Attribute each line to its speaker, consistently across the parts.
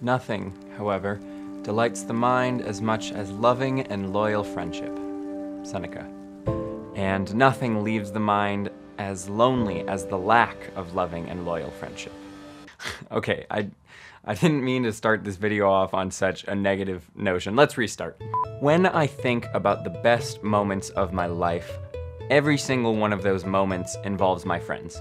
Speaker 1: Nothing, however, delights the mind as much as loving and loyal friendship. Seneca. And nothing leaves the mind as lonely as the lack of loving and loyal friendship. okay, I, I didn't mean to start this video off on such a negative notion. Let's restart. When I think about the best moments of my life, every single one of those moments involves my friends.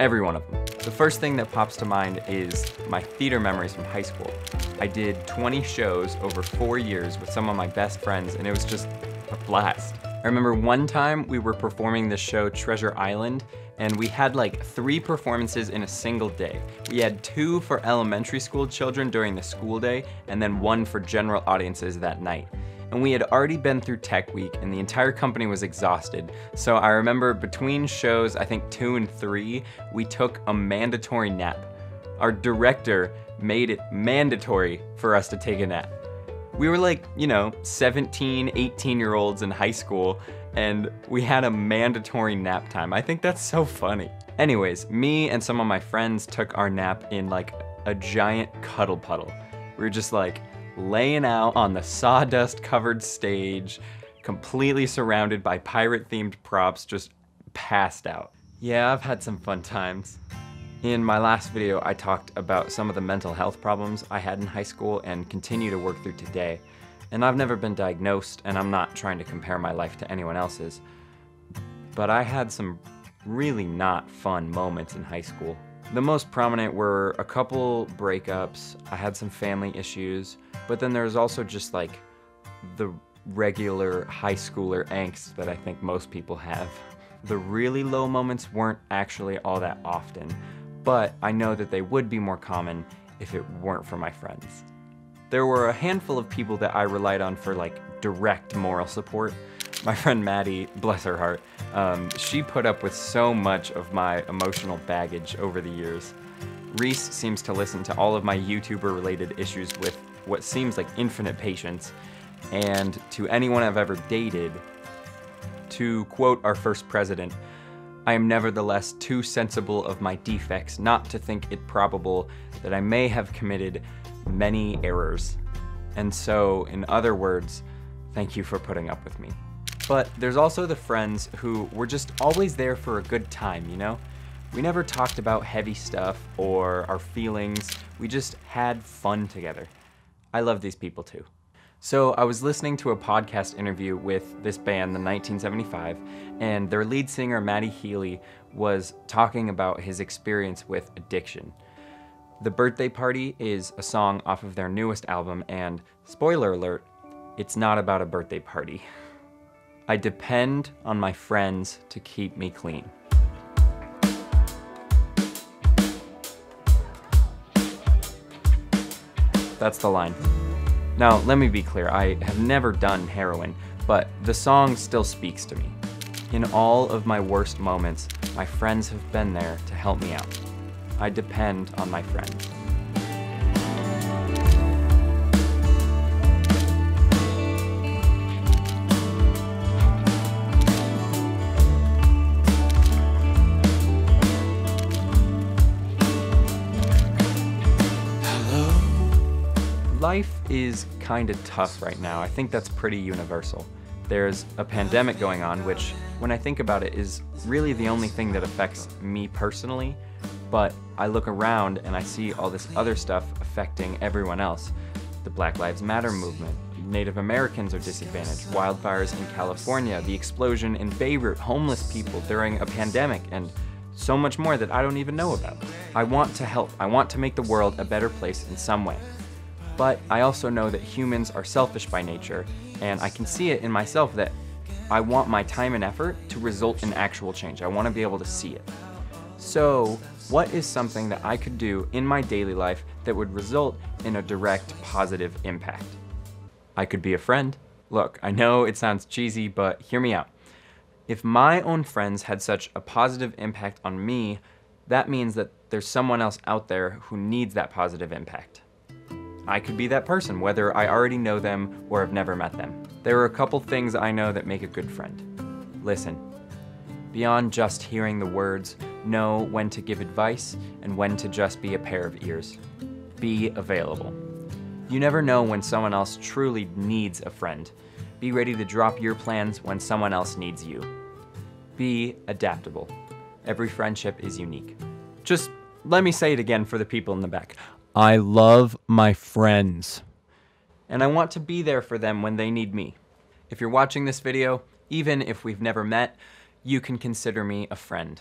Speaker 1: Every one of them. The first thing that pops to mind is my theater memories from high school. I did 20 shows over four years with some of my best friends, and it was just a blast. I remember one time we were performing the show Treasure Island, and we had like three performances in a single day. We had two for elementary school children during the school day, and then one for general audiences that night and we had already been through Tech Week and the entire company was exhausted. So I remember between shows, I think two and three, we took a mandatory nap. Our director made it mandatory for us to take a nap. We were like, you know, 17, 18 year olds in high school, and we had a mandatory nap time. I think that's so funny. Anyways, me and some of my friends took our nap in like a giant cuddle puddle. We were just like, laying out on the sawdust covered stage, completely surrounded by pirate themed props, just passed out. Yeah, I've had some fun times. In my last video, I talked about some of the mental health problems I had in high school and continue to work through today. And I've never been diagnosed, and I'm not trying to compare my life to anyone else's. But I had some really not fun moments in high school. The most prominent were a couple breakups, I had some family issues, but then there's also just like the regular high schooler angst that I think most people have. The really low moments weren't actually all that often, but I know that they would be more common if it weren't for my friends. There were a handful of people that I relied on for like direct moral support. My friend Maddie, bless her heart, um, she put up with so much of my emotional baggage over the years. Reese seems to listen to all of my YouTuber related issues with what seems like infinite patience, and to anyone I've ever dated, to quote our first president, I am nevertheless too sensible of my defects not to think it probable that I may have committed many errors. And so, in other words, thank you for putting up with me. But there's also the friends who were just always there for a good time, you know? We never talked about heavy stuff or our feelings, we just had fun together. I love these people too. So I was listening to a podcast interview with this band, the 1975, and their lead singer, Matty Healy, was talking about his experience with addiction. The Birthday Party is a song off of their newest album, and spoiler alert, it's not about a birthday party. I depend on my friends to keep me clean. That's the line. Now, let me be clear, I have never done heroin, but the song still speaks to me. In all of my worst moments, my friends have been there to help me out. I depend on my friends. Life is kind of tough right now. I think that's pretty universal. There's a pandemic going on, which, when I think about it, is really the only thing that affects me personally. But I look around and I see all this other stuff affecting everyone else. The Black Lives Matter movement, Native Americans are disadvantaged, wildfires in California, the explosion in Beirut, homeless people during a pandemic, and so much more that I don't even know about. I want to help. I want to make the world a better place in some way. But I also know that humans are selfish by nature, and I can see it in myself that I want my time and effort to result in actual change. I want to be able to see it. So, what is something that I could do in my daily life that would result in a direct positive impact? I could be a friend. Look, I know it sounds cheesy, but hear me out. If my own friends had such a positive impact on me, that means that there's someone else out there who needs that positive impact. I could be that person, whether I already know them or have never met them. There are a couple things I know that make a good friend. Listen. Beyond just hearing the words, know when to give advice and when to just be a pair of ears. Be available. You never know when someone else truly needs a friend. Be ready to drop your plans when someone else needs you. Be adaptable. Every friendship is unique. Just let me say it again for the people in the back. I love my friends. And I want to be there for them when they need me. If you're watching this video, even if we've never met, you can consider me a friend.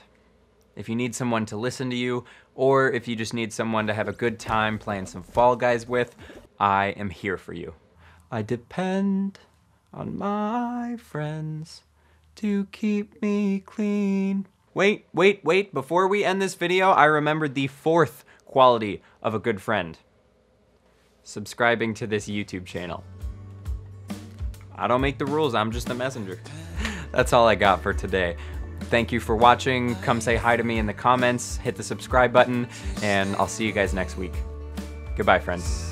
Speaker 1: If you need someone to listen to you, or if you just need someone to have a good time playing some Fall Guys with, I am here for you. I depend on my friends to keep me clean. Wait, wait, wait. Before we end this video, I remembered the fourth quality of a good friend subscribing to this YouTube channel. I don't make the rules, I'm just a messenger. That's all I got for today. Thank you for watching. Come say hi to me in the comments, hit the subscribe button, and I'll see you guys next week. Goodbye, friends.